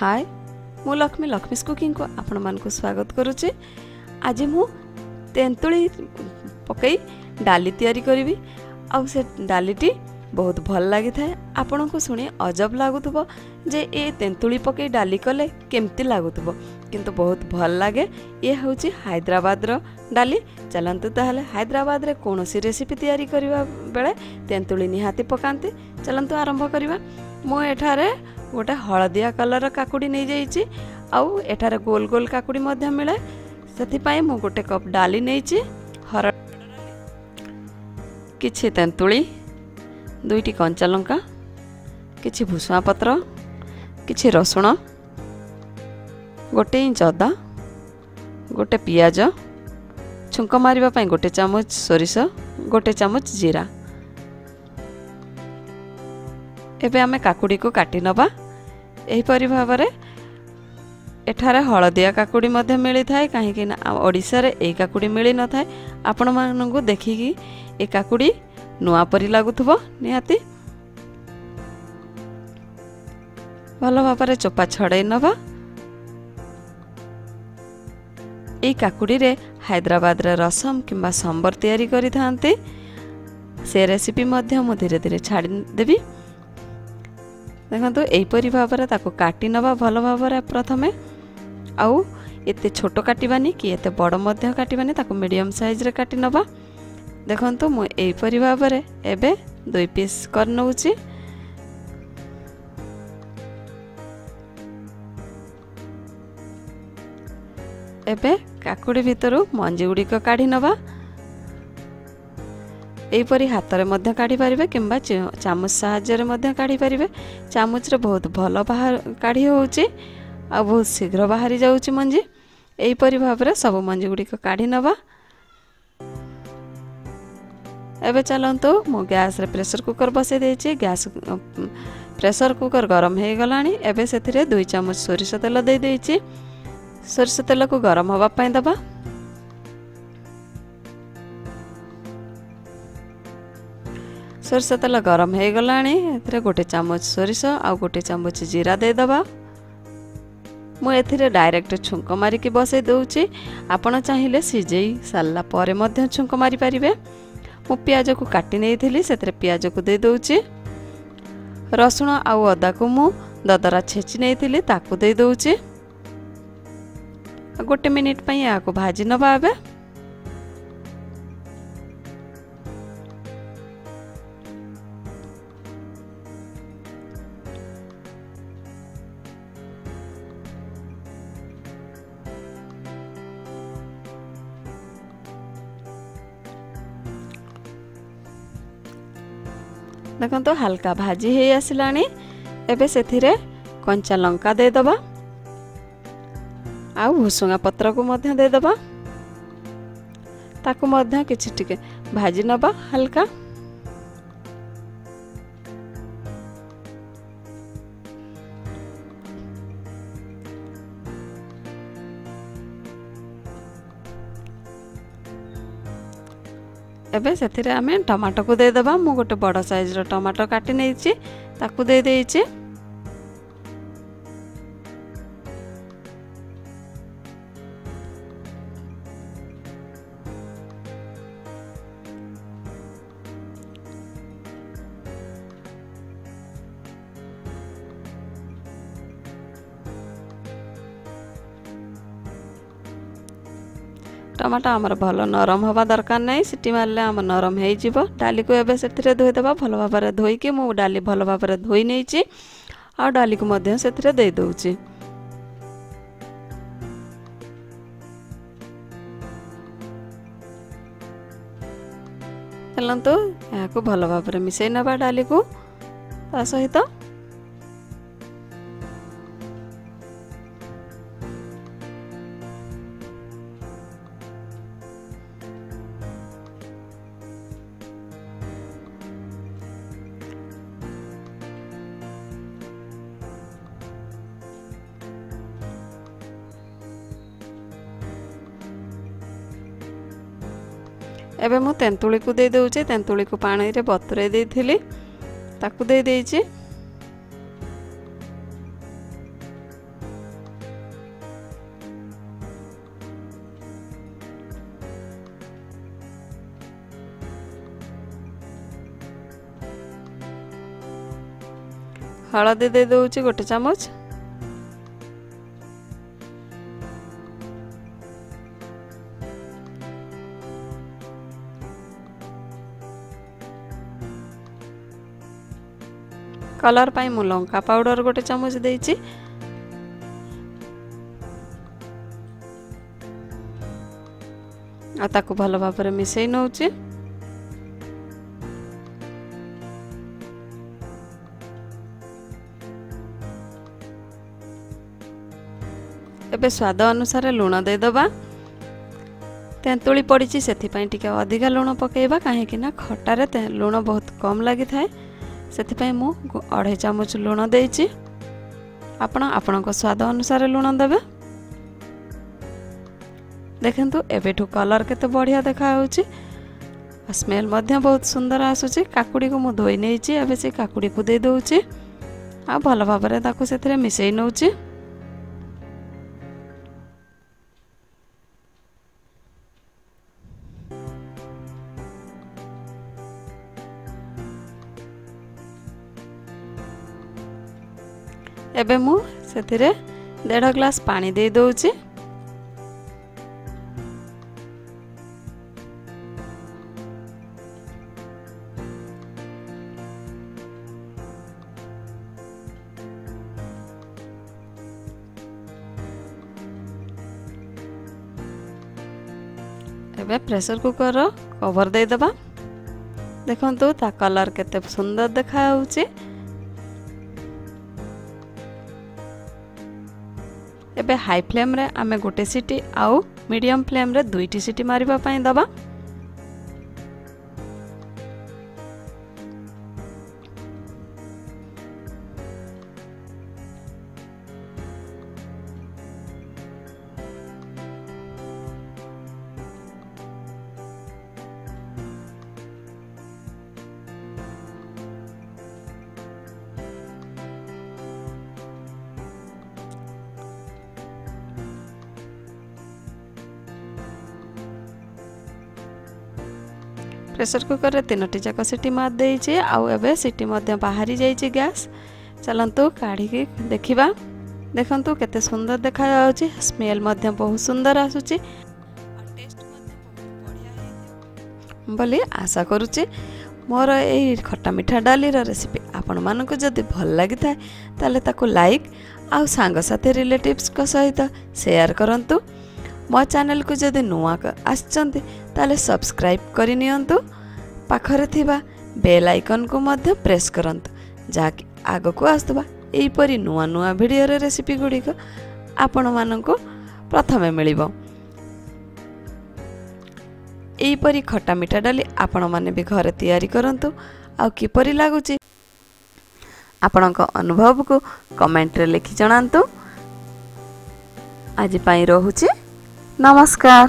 ହାଏ ମୁଁ ଲକ୍ଷ୍ମୀ ଲକ୍ଷ୍ମୀସ୍ କୁକିଂକୁ ଆପଣମାନଙ୍କୁ ସ୍ୱାଗତ କରୁଛି ଆଜି ମୁଁ ତେନ୍ତୁଳି ପକାଇ ଡାଲି ତିଆରି କରିବି ଆଉ ସେ ଡାଲିଟି ବହୁତ ଭଲ ଲାଗିଥାଏ ଆପଣଙ୍କୁ ଶୁଣି ଅଜବ ଲାଗୁଥିବ ଯେ ଏ ତେନ୍ତୁଳି ପକାଇ ଡାଲି କଲେ କେମିତି ଲାଗୁଥିବ କିନ୍ତୁ ବହୁତ ଭଲ ଲାଗେ ଇଏ ହେଉଛି ହାଇଦ୍ରାବାଦର ଡାଲି ଚାଲନ୍ତୁ ତାହେଲେ ହାଇଦ୍ରାବାଦରେ କୌଣସି ରେସିପି ତିଆରି କରିବା ବେଳେ ତେନ୍ତୁଳି ନିହାତି ପକାନ୍ତି ଚାଲନ୍ତୁ ଆରମ୍ଭ କରିବା ମୁଁ ଏଠାରେ ଗୋଟେ ହଳଦିଆ କଲର୍ର କାକୁଡ଼ି ନେଇଯାଇଛି। ଆଉ ଏଠାରେ ଗୋଲ ଗୋଲ କାକୁଡ଼ି ମଧ୍ୟ ମିଳେ। ସେଥିପାଇଁ ମୁଁ ଗୋଟେ କପ୍ ଡାଲି ନେଇଛି। ହର କିଛି ତେନ୍ତୁଳି ଦୁଇଟି କଞ୍ଚା ଲଙ୍କା କିଛି ଭୁଷୁଙ୍ଗା ପତ୍ର କିଛି ରସୁଣ ଗୋଟେ ଇଞ୍ଚ ଅଦା ଗୋଟେ ପିଆଜ ଛୁଙ୍କ ମାରିବା ପାଇଁ ଗୋଟେ ଚାମଚ ସୋରିଷ ଗୋଟେ ଚାମଚ ଜିରା। ଏବେ ଆମେ କାକୁଡ଼ିକୁ କାଟି ନେବା ଏହିପରି ଭାବରେ ଏଠାରେ ହଳଦିଆ କାକୁଡ଼ି ମଧ୍ୟ ମିଳିଥାଏ କାହିଁକି ନା ଓଡ଼ିଶାରେ ଏଇ କାକୁଡ଼ି ମିଳିନଥାଏ। ଆପଣମାନଙ୍କୁ ଦେଖିକି ଏ କାକୁଡ଼ି ନୂଆ ପରି ଲାଗୁଥିବ ନିହାତି। ଭଲ ଭାବରେ ଚୋପା ଛଡ଼େଇ ନେବା। ଏଇ କାକୁଡ଼ିରେ ହାଇଦ୍ରାବାଦରେ ରସମ କିମ୍ବା ସମ୍ବର ତିଆରି କରିଥାନ୍ତି। ସେ ରେସିପି ମଧ୍ୟ ମୁଁ ଧୀରେ ଧୀରେ ଛାଡ଼ିଦେବି। ଦେଖନ୍ତୁ ଏହିପରି ଭାବରେ ତାକୁ କାଟି ନେବା ଭଲ ଭାବରେ ପ୍ରଥମେ। ଆଉ ଏତେ ଛୋଟ କାଟିବାନି କି ଏତେ ବଡ଼ ମଧ୍ୟ କାଟିବାନି ତାକୁ ମିଡ଼ିୟମ୍ ସାଇଜ୍ରେ କାଟି ନେବା ଦେଖନ୍ତୁ ମୁଁ ଏହିପରି ଭାବରେ ଏବେ ଦୁଇ ପିସ୍ କରି ନେଉଛି ଏବେ କାକୁଡ଼ି ଭିତରୁ ମଞ୍ଜି ଗୁଡ଼ିକ କାଢ଼ି ନେବା ଏହିପରି ହାତରେ ମଧ୍ୟ କାଢ଼ିପାରିବେ କିମ୍ବା ଚାମଚ ସାହାଯ୍ୟରେ ମଧ୍ୟ କାଢ଼ିପାରିବେ ଚାମଚରେ ବହୁତ ଭଲ ବାହାର କାଢ଼ି ହେଉଛି ଆଉ ବହୁତ ଶୀଘ୍ର ବାହାରି ଯାଉଛି ମଞ୍ଜି। ଏହିପରି ଭାବରେ ସବୁ ମଞ୍ଜି ଗୁଡ଼ିକ କାଢ଼ି ନେବା। ଏବେ ଚାଲନ୍ତୁ ମୁଁ ଗ୍ୟାସ୍ରେ ପ୍ରେସର କୁକର୍ ବସାଇ ଦେଇଛି। ଗ୍ୟାସ୍ ପ୍ରେସର କୁକର୍ ଗରମ ହୋଇଗଲାଣି। ଏବେ ସେଥିରେ ଦୁଇ ଚାମଚ ସୋରିଷ ତେଲ ଦେଇଦେଇଛି ସୋରିଷ ତେଲକୁ ଗରମ ହେବା ପାଇଁ ଦେବା। ସୋରିଷ ତେଲ ଗରମ ହୋଇଗଲାଣି ଏଥିରେ ଗୋଟେ ଚାମଚ ସୋରିଷ ଆଉ ଗୋଟେ ଚାମଚ ଜିରା ଦେଇଦେବା। ମୁଁ ଏଥିରେ ଡାଇରେକ୍ଟ ଛୁଙ୍କ ମାରିକି ବସାଇ ଦେଉଛି। ଆପଣ ଚାହିଁଲେ ସିଝେଇ ସାରିଲା ପରେ ମଧ୍ୟ ଛୁଙ୍କ ମାରିପାରିବେ। ମୁଁ ପିଆଜକୁ କାଟି ନେଇଥିଲି ସେଥିରେ ପିଆଜକୁ ଦେଇଦେଉଛି ରସୁଣ ଆଉ ଅଦାକୁ ମୁଁ ଦଦରା ଛେଚି ନେଇଥିଲି ତାକୁ ଦେଇଦେଉଛି ଗୋଟେ ମିନିଟ୍ ପାଇଁ ଏହାକୁ ଭାଜି ନେବା ଏବେ। ଦେଖନ୍ତୁ ହାଲକା ଭାଜି ହେଇ ଆସିଲାଣି ଏବେ ସେଥିରେ କଞ୍ଚା ଲଙ୍କା ଦେଇଦେବା ଆଉ ଭୁସୁଙ୍ଗା ପତ୍ରକୁ ମଧ୍ୟ ଦେଇଦେବା ତାକୁ ମଧ୍ୟ କିଛି ଟିକେ ଭାଜି ନେବା ହାଲକା ଏବେ ସେଥିରେ ଆମେ ଟମାଟୋକୁ ଦେଇଦେବା। ମୁଁ ଗୋଟେ ବଡ଼ ସାଇଜ୍ର ଟମାଟୋ କାଟି ନେଇଛି ତାକୁ ଦେଇଦେଇଛି ଟମାଟୋ ଆମର ଭଲ ନରମ ହେବା ଦରକାର ନାହିଁ। ସିଟି ମାରିଲେ ଆମ ନରମ ହେଇଯିବ। ଡାଲିକୁ ଏବେ ସେଥିରେ ଧୋଇଦେବା। ଭଲ ଭାବରେ ଧୋଇକି ମୁଁ ଡାଲି ଭଲ ଭାବରେ ଧୋଇ ନେଇଛି। ଆଉ ଡାଲିକୁ ମଧ୍ୟ ସେଥିରେ ଦେଇଦେଉଛି ଚାଲନ୍ତୁ ଏହାକୁ ଭଲ ଭାବରେ ମିଶାଇ ନେବା ଡାଲିକୁ। ତା ସହିତ ଏବେ ମୁଁ ତେନ୍ତୁଳିକୁ ଦେଇଦେଉଛି ତେନ୍ତୁଳିକୁ ପାଣିରେ ବତୁରାଇ ଦେଇଥିଲି ତାକୁ ଦେଇଦେଇଛି ହଳଦୀ ଦେଇଦେଉଛି ଗୋଟେ ଚାମଚ। କଲର୍ ପାଇଁ ମୁଁ ଲଙ୍କା ପାଉଡ଼ର ଗୋଟେ ଚାମଚ ଦେଇଛି ଆଉ ତାକୁ ଭଲ ଭାବରେ ମିଶାଇ ନେଉଛି ଏବେ ସ୍ୱାଦ ଅନୁସାରେ ଲୁଣ ଦେଇଦେବା। ତେନ୍ତୁଳି ପଡ଼ିଛି ସେଥିପାଇଁ ଟିକେ ଅଧିକା ଲୁଣ ପକାଇବା କାହିଁକି ନା ଖଟାରେ ଲୁଣ ବହୁତ କମ୍ ଲାଗିଥାଏ। ସେଥିପାଇଁ ମୁଁ ଅଢ଼େଇ ଚାମଚ ଲୁଣ ଦେଇଛି ଆପଣ ଆପଣଙ୍କ ସ୍ୱାଦ ଅନୁସାରେ ଲୁଣ ଦେବେ। ଦେଖନ୍ତୁ ଏବେଠୁ କଲର୍ କେତେ ବଢ଼ିଆ ଦେଖାହେଉଛି ଆଉ ସ୍ମେଲ୍ ମଧ୍ୟ ବହୁତ ସୁନ୍ଦର ଆସୁଛି। କାକୁଡ଼ିକୁ ମୁଁ ଧୋଇ ନେଇଛି ଏବେ ସେ କାକୁଡ଼ିକୁ ଦେଇ ଦେଉଛି। ଆଉ ଭଲ ଭାବରେ ତାକୁ ସେଥିରେ ମିଶାଇ ନେଉଛି। ଏବେ ମୁଁ ସେଥିରେ ଦେଢ଼ ଗ୍ଲାସ୍ ପାଣି ଦେଇ ଦେଉଛି। ଏବେ ପ୍ରେସର କୁକରର କଭର ଦେଇଦେବା। ଦେଖନ୍ତୁ ତା କଲର୍ କେତେ ସୁନ୍ଦର ଦେଖାହେଉଛି ଏବେ ହାଇ ଫ୍ଲେମ୍ରେ ଆମେ ଗୋଟେ ସିଟି ଆଉ ମିଡ଼ିୟମ୍ ଫ୍ଲେମ୍ରେ ଦୁଇଟି ସିଟି ମାରିବା ପାଇଁ ଦେବା। ପ୍ରେସର କୁକରରେ ତିନୋଟି ଯାକ ସିଟି ମାରି ଦେଇଛି। ଆଉ ଏବେ ସିଟି ମଧ୍ୟ ବାହାରି ଯାଇଛି ଗ୍ୟାସ୍ ଚାଲନ୍ତୁ କାଢ଼ିକି ଦେଖିବା। ଦେଖନ୍ତୁ କେତେ ସୁନ୍ଦର ଦେଖାଯାଉଛି। ସ୍ମେଲ୍ ମଧ୍ୟ ବହୁତ ସୁନ୍ଦର ଆସୁଛି। ବୋଲି ଆଶା କରୁଛି ମୋର ଏଇ ଖଟା ମିଠା ଡାଲିର ରେସିପି ଆପଣମାନଙ୍କୁ ଯଦି ଭଲ ଲାଗିଥାଏ ତାହେଲେ ତାକୁ ଲାଇକ୍ ଆଉ ସାଙ୍ଗସାଥି ରିଲେଟିଭ୍ସଙ୍କ ସହିତ ସେୟାର କରନ୍ତୁ। ମୋ ଚ୍ୟାନେଲକୁ ଯଦି ନୂଆ ଆସିଛନ୍ତି ତାହେଲେ ସବସ୍କ୍ରାଇବ୍ କରିନିଅନ୍ତୁ। ପାଖରେ ଥିବା ବେଲ୍ ଆଇକନ୍କୁ ମଧ୍ୟ ପ୍ରେସ୍ କରନ୍ତୁ ଯାହାକି ଆଗକୁ ଆସୁଥିବା ଏହିପରି ନୂଆ ନୂଆ ଭିଡ଼ିଓର ରେସିପି ଗୁଡ଼ିକ ଆପଣମାନଙ୍କୁ ପ୍ରଥମେ ମିଳିବ। ଏହିପରି ଖଟା ମିଠା ଡାଲି ଆପଣମାନେ ବି ଘରେ ତିଆରି କରନ୍ତୁ। ଆଉ କିପରି ଲାଗୁଛି ଆପଣଙ୍କ ଅନୁଭବକୁ କମେଣ୍ଟରେ ଲେଖି ଜଣାନ୍ତୁ। ଆଜି ପାଇଁ ରହୁଛି नमस्कार।